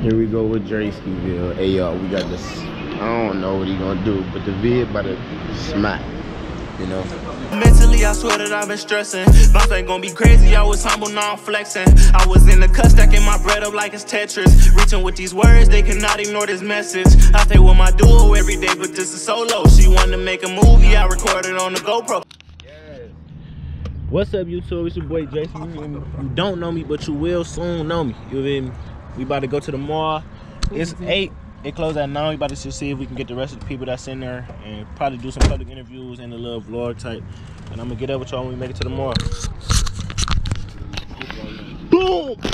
Here we go with Drayskiville. Hey y'all, we got this. I don't know what he gonna do, but the vid about to smack. You know. Mentally, I swear that I've been stressing. Bounce ain't gonna be crazy, I was humble, now I'm flexing. I was in the cut, stacking my bread up like it's Tetris. Reaching with these words, they cannot ignore this message. I stay with my duo every day, but this is solo. She wanted to make a movie, I recorded on the GoPro. What's up, YouTube? It's your boy Jason. You, don't know me, but you will soon know me. You feel me? We about to go to the mall. It's eight. It closed at nine. We about to just see if we can get the rest of the people that's in there and probably do some public interviews and a little vlog type. And I'm gonna get up with y'all when we make it to the mall. Boom!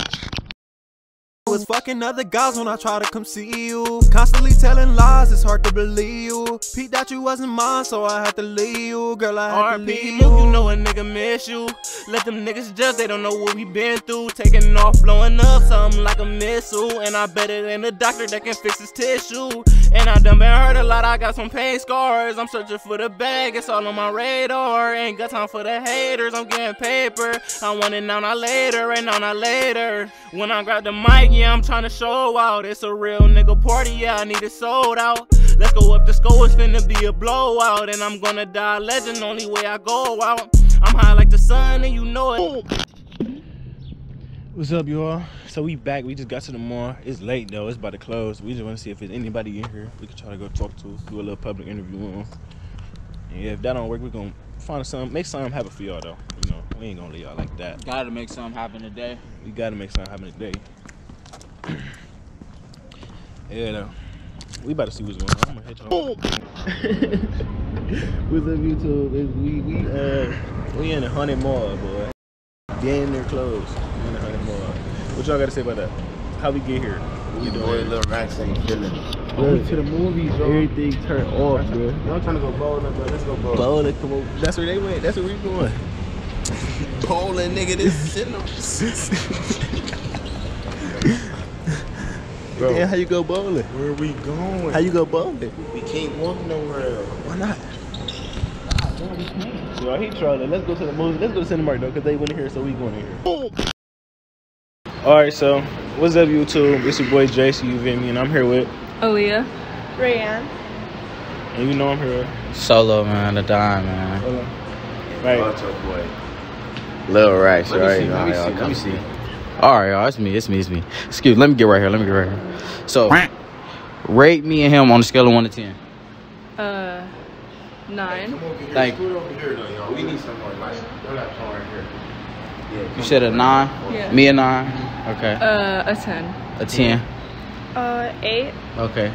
Was fucking other guys when I try to come see you. Constantly telling lies, it's hard to believe you. Pete that you wasn't mine, so I had to leave you. Girl, I had to leave you. you know a nigga miss you. Let them niggas judge, they don't know what we been through. Taking off, blowing up, something like a missile. And I bet it ain't a doctor that can fix his tissue. And I done been hurt a lot, I got some pain scars. I'm searching for the bag, it's all on my radar. Ain't got time for the haters, I'm getting paper. I want it now, not later, right now, not later. When I grab the mic, yeah, I'm trying to show out. It's a real nigga party, yeah, I need it sold out. Let's go up the score, it's finna be a blowout. And I'm gonna die legend, only way I go out. I'm high like the sun, and you know it. What's up, y'all? So we back. We just got to the mall. It's late though. It's about to close. We just want to see if there's anybody in here we can try to go talk to, do a little public interview with them. And yeah, if that don't work, we're gonna find some, make something happen for y'all though. You know, we ain't gonna leave y'all like that. Gotta make something happen today. We gotta make something happen today. Yeah, though. We about to see what's going on. I'm gonna hit y'all. what's up, YouTube? It's- We we uh we in the haunted mall, boy. Damn near closed. We in the haunted mall. What y'all gotta say about that? How we get here? What we Boy, doing? little racks ain't feeling. We to the movies, bro. Everything turned off, bro. Y'all trying to go bowling, bro? Let's go bowling. Bowling, come on. That's where they went. That's where we going. Bowling, nigga. This shit. Bro. Damn, how you go bowling? Where we going? How you go bowling? we can't walk nowhere. Why not? Yo, he trolling. Let's go to the movie. Let's go to Cinemark though, cause they went here, so we going in here. All right, so what's up, YouTube? It's your boy Jason, you feel me? And I'm here with, Aaliyah. Rayanne. and you know I'm here with. Solo, man, the dime, man. Hold on. Right. Watch your boy. Little Racks, Let me right? let me see, let me come see. All right, y'all, it's me, it's me, it's me. Excuse, let me get right here, let me get right here. So, rate me and him on a scale of one to ten. Uh, nine. Come over here. Like- here, though, y'all. We need some more light. Y'all got come right here. Yeah, You said a nine, Yeah. me a nine. Okay, Uh, a ten. a ten. Uh, eight. Okay,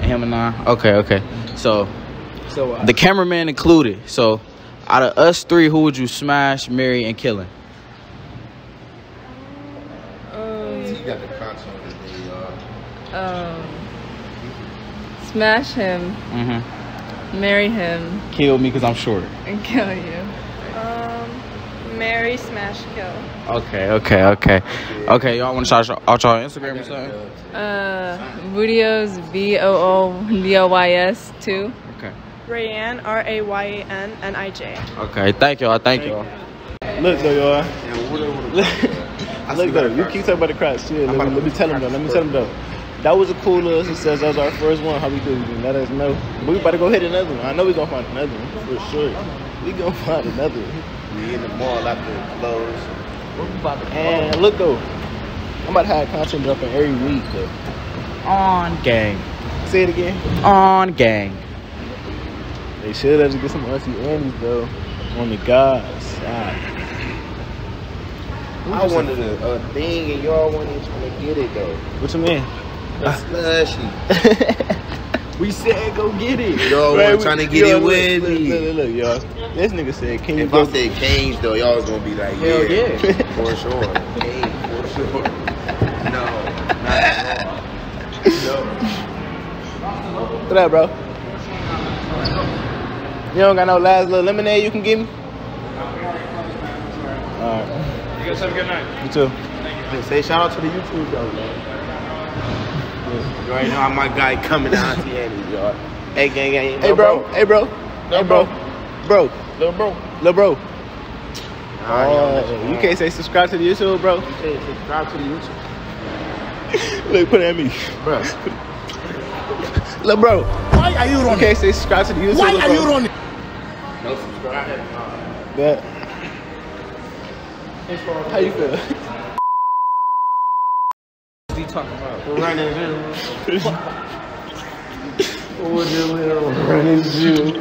and him a nine. Okay, okay. So So, uh, the cameraman included. So, out of us three, who would you smash, marry, and killing? Um, He got the crotch on his knee, y'all. um, smash him, Mm-hmm. marry him, Kill me because I'm short. and kill you. Um, Mary smash kill. Okay, okay, okay, okay. Y'all want to shout out y'all Instagram or something? Uh, videos, V O O D O Y S two. Okay. Rayanne, R A Y A N N I J. Okay. Thank y'all. Thank y'all. look though, y'all. Yeah, what over the I Look though, you keep talking about the crowd. Yeah, let, me, let me tell the him though. Let me tell him though. That was a cool little success. That was our first one. How we do? Let us know. But we about to go hit another one. I know we gonna find another one for sure. We gonna find another one. We in the mall after it closed. And look though, I'm about to have content dropping every week though. On gang. Say it again. On gang. They should have to get some Auntie Annie's though on the God's side. I wanted a, a thing and y'all wasn't to get it though. What you mean? A slushy. we said go get it. Y'all Right, wasn't trying to get yo, it with look, me. Look, look, look, y'all. This nigga said, can you If? I said Cane's though, y'all was gonna be like, Hell yeah, yeah. for sure. Cane's, for sure. No, not at all. No. What up, bro? You don't got no last little lemonade you can give me? Alright. You guys have a good night. You too. Hey, say shout out to the YouTube though, man. You already know how my guy coming out to Auntie Annie's, y'all. Hey, gang, gang. Hey, bro. Hey, bro. Hey, bro. Bro. Little bro. Little bro. Oh, you can't say subscribe to the YouTube, bro. You can't subscribe to the YouTube. Look, put it at me. Bro. Look, bro. Why are you You running? can't say subscribe to the YouTube. Why are bro. you running? No subscribe. But how you feel? What you talking about? Running Jew. What you little running Jew?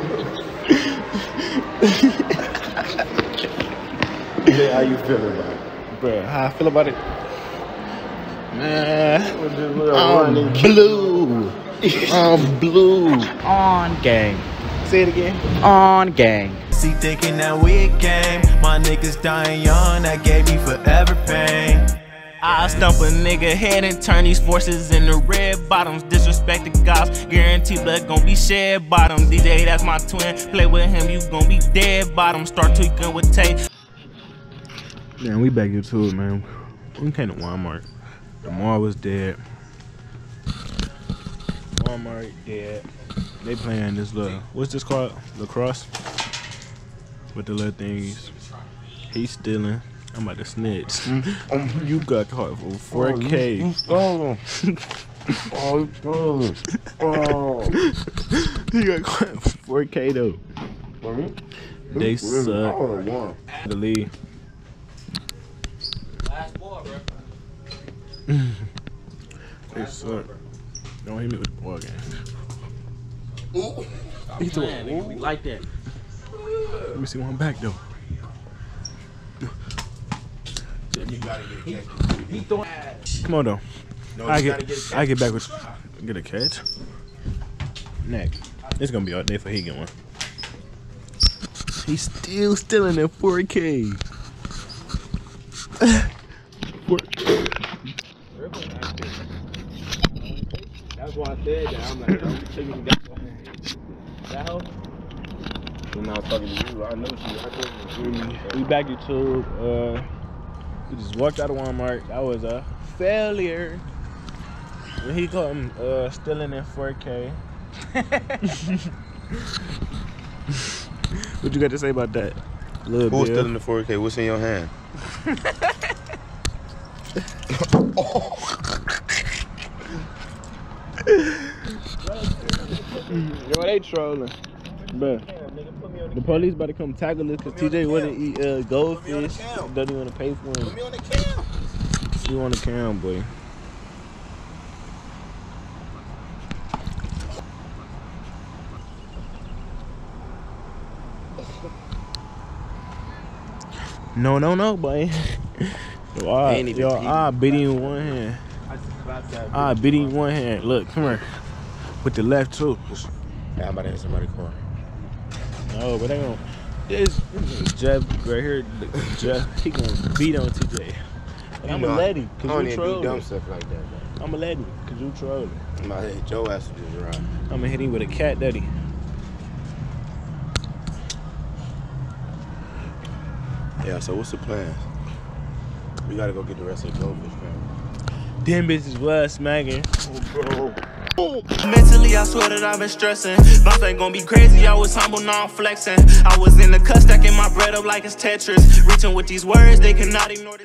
yeah, how you feeling about it? Bro, how I feel about it? Man, What you little I'm running blue. I'm blue. On gang. Say it again. On gang. See, thinking that wig game. My niggas dying young, that gave me forever pain. I stump a nigga head and turn these forces into red bottoms. Disrespect the gods, guarantee blood gon' be shed bottom. DJ, that's my twin. Play with him, you gon' be dead bottom. Start tweaking with tape. Man, we back into it, man. We came to Walmart. The mall was dead. Walmart dead. They playing this little, what's this called? Lacrosse? With the little things. He's stealing. I'm about to snitch. you got caught for 4K. stole Oh, you stole him. Oh. you got caught for 4K though. They suck. Oh, The lead. they suck. Don't hit me with the ball game. He threw it. We like that. Let me see one back though. Come on though. I get, I get back with get a catch. Neck. It's gonna be all day for he get one. He's still stealing that 4K. Four- That's why I said that. I'm like, don't take me that way. That help? When I was talking to you, I know she. I told you. we back YouTube. Uh, we just walked out of Walmart. That was a failure. When he caught him uh, stealing in 4K. what you got to say about that? Little Who's Bill. still in the 4K? What's in your hand? Yo, they trolling. Bruh. The police about to come tackle us because TJ want to eat uh, goldfish. Don't even want to pay for him. on the cam. You on the cam, boy. No, no, no, boy. Yo, I, Ain't even yo, peeping. I beat him in one hand. I beat him in one hand. Look, come here. With the left too. Yeah, I'm about to hit somebody's car. No, but they gonna. This, this is Jeff right here. Jeff, he gonna beat on TJ. But I'm You know, a lady, I don't you even do dumb stuff like that. Though. I'm a lady, cause you trolling. I'm to hit your ass just around. I'm gonna hit him with a cat daddy. Yeah, so what's the plan? We gotta go get the rest of the goldfish, man. Them bitches was smacking. Oh, Mentally, I swear that I've been stressing. Bounce ain't gonna be crazy, I was humble, now I'm flexing. I was in the cut, stacking my bread up like it's Tetris. Reaching with these words, they cannot ignore this.